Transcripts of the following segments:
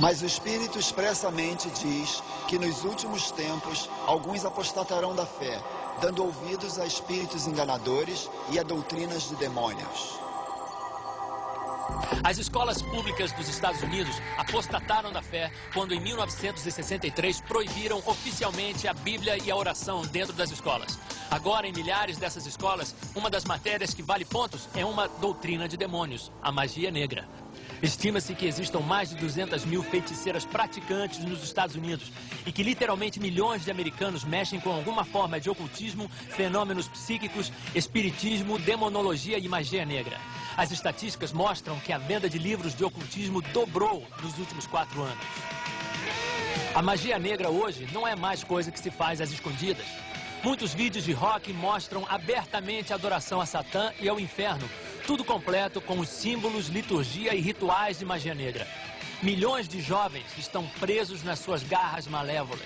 Mas o Espírito expressamente diz que nos últimos tempos alguns apostatarão da fé, dando ouvidos a espíritos enganadores e a doutrinas de demônios. As escolas públicas dos Estados Unidos apostataram da fé quando, em 1963, proibiram oficialmente a Bíblia e a oração dentro das escolas. Agora, em milhares dessas escolas, uma das matérias que vale pontos é uma doutrina de demônios, a magia negra. Estima-se que existam mais de 200 mil feiticeiras praticantes nos Estados Unidos e que literalmente milhões de americanos mexem com alguma forma de ocultismo, fenômenos psíquicos, espiritismo, demonologia e magia negra. As estatísticas mostram que a venda de livros de ocultismo dobrou nos últimos quatro anos. A magia negra hoje não é mais coisa que se faz às escondidas. Muitos vídeos de rock mostram abertamente a adoração a Satã e ao inferno, tudo completo com os símbolos, liturgia e rituais de magia negra. Milhões de jovens estão presos nas suas garras malévolas.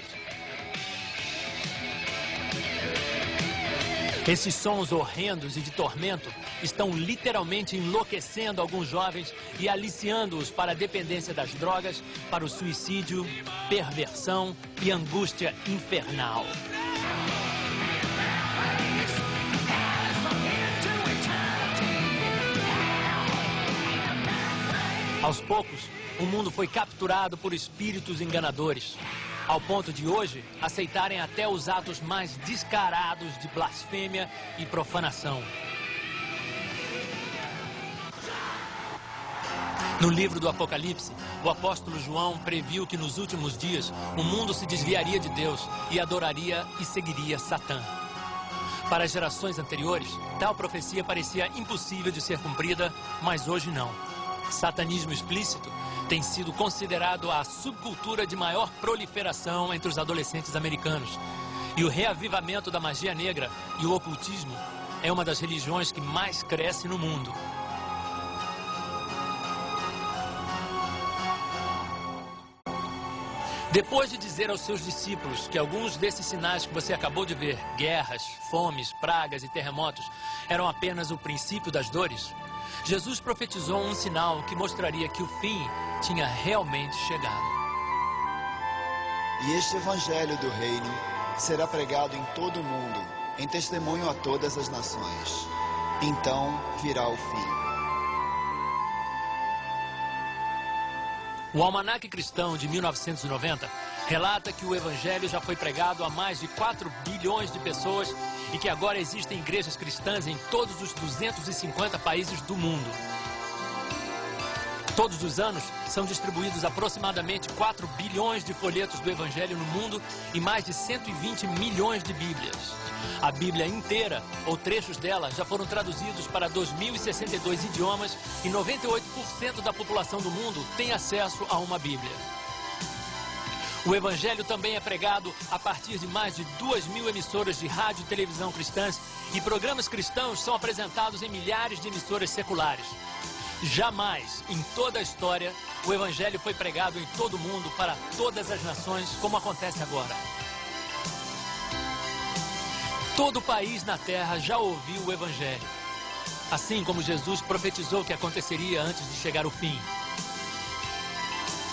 Esses sons horrendos e de tormento estão literalmente enlouquecendo alguns jovens e aliciando-os para a dependência das drogas, para o suicídio, perversão e angústia infernal. Aos poucos, o mundo foi capturado por espíritos enganadores, ao ponto de hoje aceitarem até os atos mais descarados de blasfêmia e profanação. No livro do Apocalipse, o apóstolo João previu que nos últimos dias o mundo se desviaria de Deus e adoraria e seguiria Satã. Para gerações anteriores, tal profecia parecia impossível de ser cumprida, mas hoje não. Satanismo explícito tem sido considerado a subcultura de maior proliferação entre os adolescentes americanos. E o reavivamento da magia negra e o ocultismo é uma das religiões que mais cresce no mundo. Depois de dizer aos seus discípulos que alguns desses sinais que você acabou de ver, guerras, fomes, pragas e terremotos, eram apenas o princípio das dores, Jesus profetizou um sinal que mostraria que o fim tinha realmente chegado. E este evangelho do reino será pregado em todo o mundo, em testemunho a todas as nações. Então virá o fim. O Almanaque Cristão de 1990 relata que o Evangelho já foi pregado a mais de 4 bilhões de pessoas e que agora existem igrejas cristãs em todos os 250 países do mundo. Todos os anos são distribuídos aproximadamente 4 bilhões de folhetos do Evangelho no mundo e mais de 120 milhões de Bíblias. A Bíblia inteira, ou trechos dela, já foram traduzidos para 2.062 idiomas e 98% da população do mundo tem acesso a uma Bíblia. O Evangelho também é pregado a partir de mais de duas mil emissoras de rádio e televisão cristãs e programas cristãos são apresentados em milhares de emissoras seculares. Jamais, em toda a história, o Evangelho foi pregado em todo o mundo para todas as nações, como acontece agora. Todo país na terra já ouviu o Evangelho. Assim como Jesus profetizou que aconteceria antes de chegar o fim.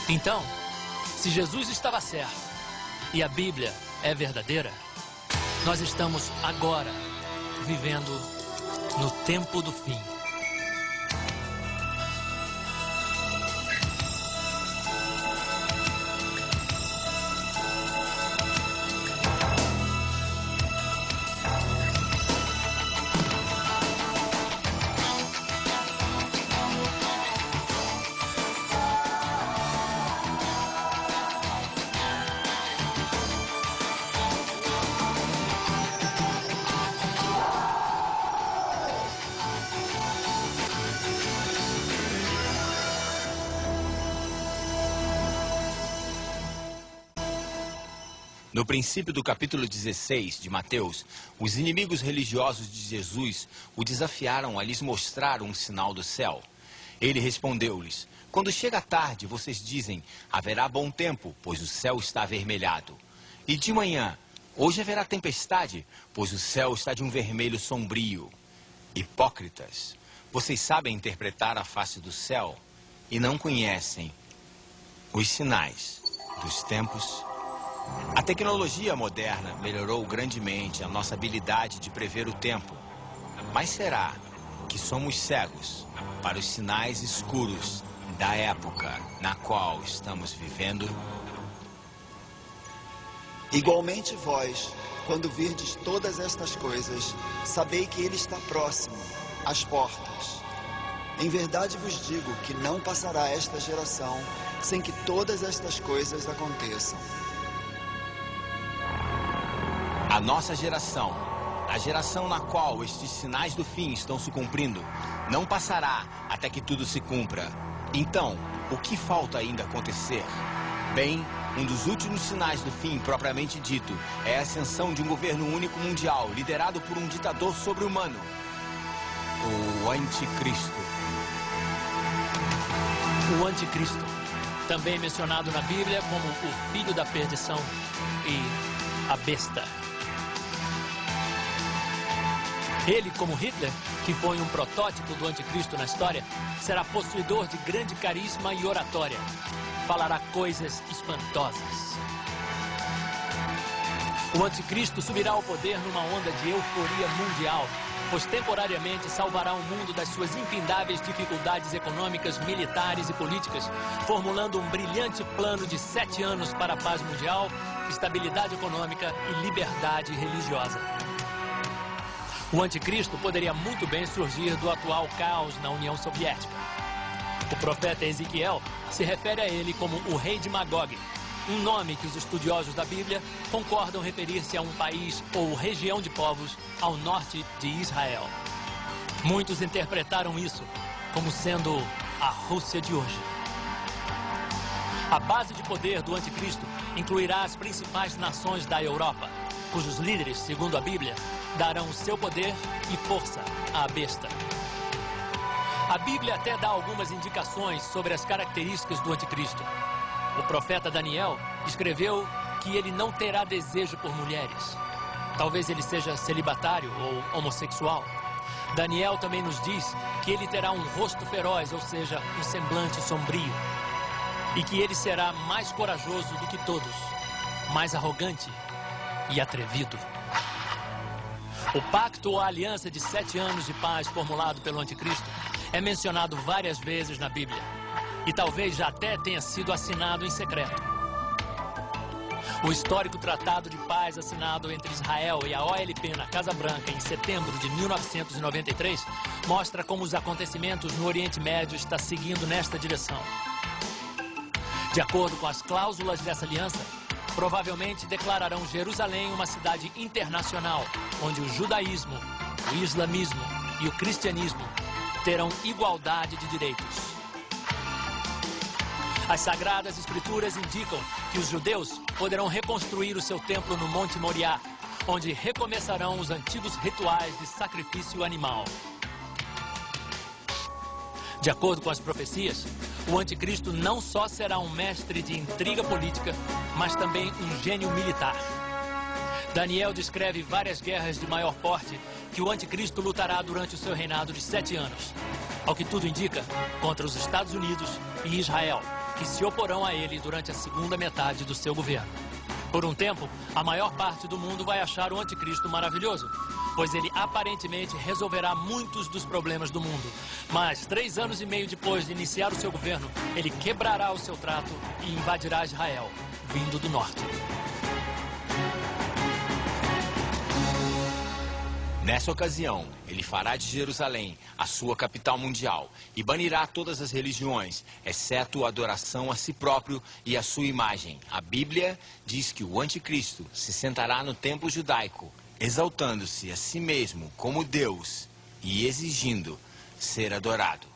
Então, se Jesus estava certo e a Bíblia é verdadeira, nós estamos agora vivendo no tempo do fim. No princípio do capítulo 16 de Mateus, os inimigos religiosos de Jesus o desafiaram a lhes mostrar um sinal do céu. Ele respondeu-lhes: Quando chega a tarde, vocês dizem: haverá bom tempo, pois o céu está avermelhado. E de manhã, hoje haverá tempestade, pois o céu está de um vermelho sombrio. Hipócritas, vocês sabem interpretar a face do céu e não conhecem Os sinais dos tempos. A tecnologia moderna melhorou grandemente a nossa habilidade de prever o tempo. Mas será que somos cegos para os sinais escuros da época na qual estamos vivendo? Igualmente vós, quando virdes todas estas coisas, sabei que ele está próximo, às portas. Em verdade vos digo que não passará esta geração sem que todas estas coisas aconteçam. Nossa geração, a geração na qual estes sinais do fim estão se cumprindo, não passará até que tudo se cumpra. Então, o que falta ainda acontecer? Bem, um dos últimos sinais do fim propriamente dito é a ascensão de um governo único mundial, liderado por um ditador sobre-humano. O Anticristo. O Anticristo, também mencionado na Bíblia como o filho da perdição e a besta. Ele, como Hitler, que foi um protótipo do anticristo na história, será possuidor de grande carisma e oratória. Falará coisas espantosas. O anticristo subirá ao poder numa onda de euforia mundial, pois temporariamente salvará o mundo das suas infindáveis dificuldades econômicas, militares e políticas, formulando um brilhante plano de sete anos para a paz mundial, estabilidade econômica e liberdade religiosa. O anticristo poderia muito bem surgir do atual caos na União Soviética. O profeta Ezequiel se refere a ele como o rei de Magog, um nome que os estudiosos da Bíblia concordam referir-se a um país ou região de povos ao norte de Israel. Muitos interpretaram isso como sendo a Rússia de hoje. A base de poder do anticristo incluirá as principais nações da Europa, cujos líderes, segundo a Bíblia, darão seu poder e força à besta. A Bíblia até dá algumas indicações sobre as características do anticristo. O profeta Daniel escreveu que ele não terá desejo por mulheres. Talvez ele seja celibatário ou homossexual. Daniel também nos diz que ele terá um rosto feroz, ou seja, um semblante sombrio. E que ele será mais corajoso do que todos, mais arrogante e atrevido. O pacto ou aliança de sete anos de paz formulado pelo anticristo é mencionado várias vezes na Bíblia. E talvez já até tenha sido assinado em secreto. O histórico tratado de paz assinado entre Israel e a OLP na Casa Branca em setembro de 1993 mostra como os acontecimentos no Oriente Médio estão seguindo nesta direção. De acordo com as cláusulas dessa aliança, provavelmente declararão Jerusalém uma cidade internacional, onde o judaísmo, o islamismo e o cristianismo terão igualdade de direitos. As sagradas escrituras indicam que os judeus poderão reconstruir o seu templo no Monte Moriá, onde recomeçarão os antigos rituais de sacrifício animal. De acordo com as profecias, o anticristo não só será um mestre de intriga política, mas também um gênio militar. Daniel descreve várias guerras de maior porte que o anticristo lutará durante o seu reinado de sete anos. Ao que tudo indica, contra os Estados Unidos e Israel, que se oporão a ele durante a segunda metade do seu governo. Por um tempo, a maior parte do mundo vai achar o anticristo maravilhoso, pois ele aparentemente resolverá muitos dos problemas do mundo. Mas, três anos e meio depois de iniciar o seu governo, ele quebrará o seu trato e invadirá Israel, vindo do norte. Nessa ocasião, ele fará de Jerusalém a sua capital mundial e banirá todas as religiões, exceto a adoração a si próprio e a sua imagem. A Bíblia diz que o anticristo se sentará no templo judaico exaltando-se a si mesmo como Deus e exigindo ser adorado.